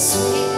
sweet.